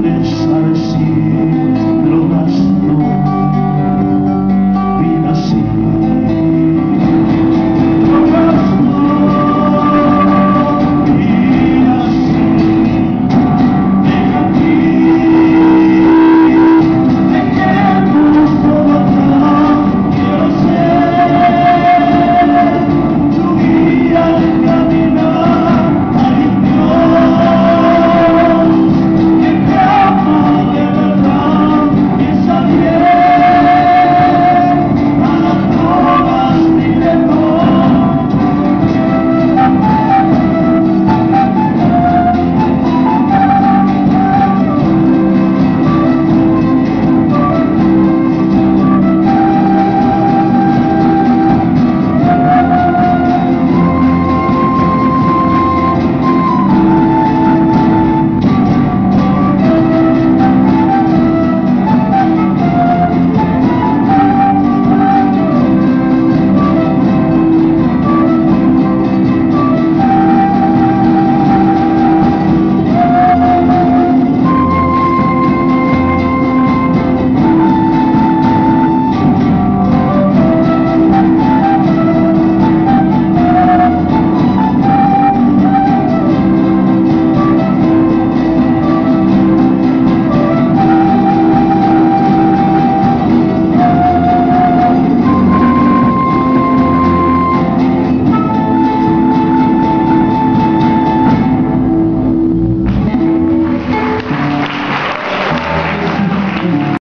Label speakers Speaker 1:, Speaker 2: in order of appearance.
Speaker 1: señales al see.